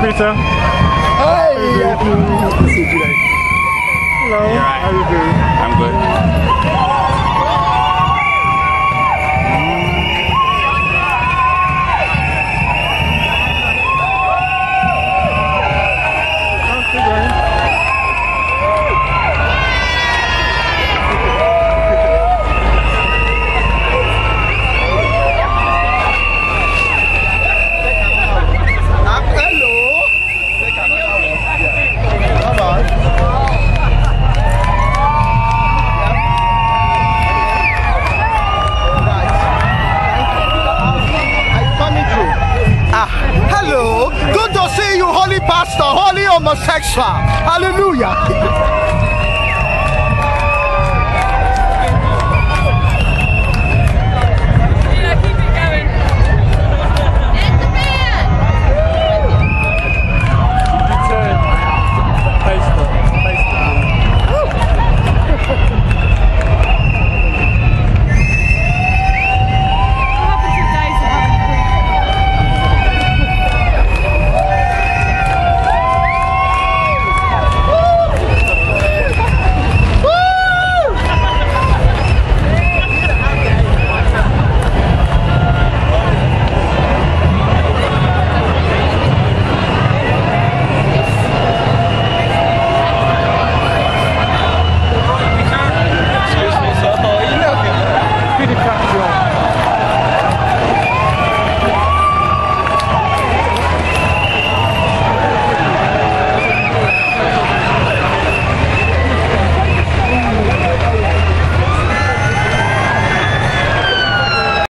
Peter. Hi. Hello. You alright? How are you doing? I'm good. Homosexual. Hallelujah.